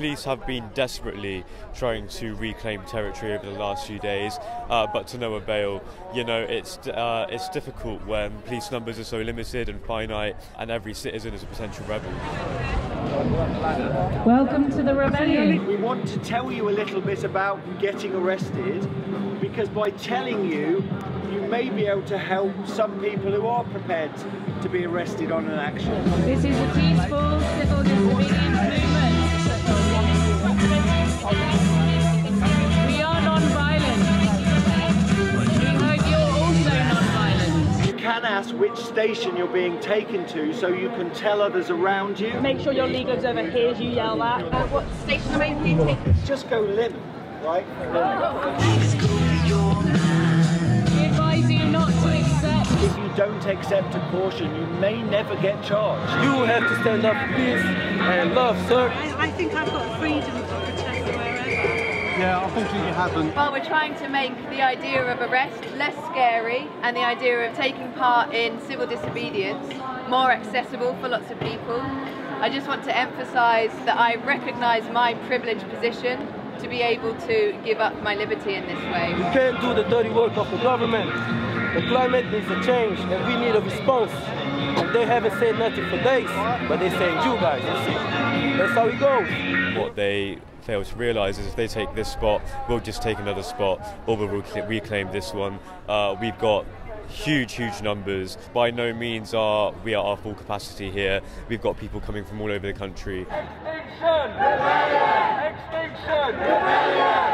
police have been desperately trying to reclaim territory over the last few days, uh, but to no avail. You know, it's uh, it's difficult when police numbers are so limited and finite, and every citizen is a potential rebel. Welcome to the rebellion. We want to tell you a little bit about getting arrested because by telling you, you may be able to help some people who are prepared to be arrested on an action. This is a peaceful can ask which station you're being taken to so you can tell others around you. Make sure your leaguer's over here as you yell that. Uh, what station am I being taken? Just go limp, right? We advise you not to accept. If you don't accept a caution, you may never get charged. You have to stand up for peace and love, sir. I, I think I've got freedom to protest wherever. Yeah, unfortunately you haven't. Well, we're trying to make the idea of arrest less scary and the idea of taking part in civil disobedience more accessible for lots of people. I just want to emphasise that I recognise my privileged position to be able to give up my liberty in this way. You can't do the dirty work of the government. The climate needs a change and we need a response. And they haven't said nothing for days, but they're saying you guys, you see. That's how it goes. What they fail to realise is if they take this spot, we'll just take another spot, or we'll reclaim this one. Uh, we've got huge, huge numbers. By no means are we at our full capacity here. We've got people coming from all over the country. Extinction! Rebellion! Extinction! Rebellion!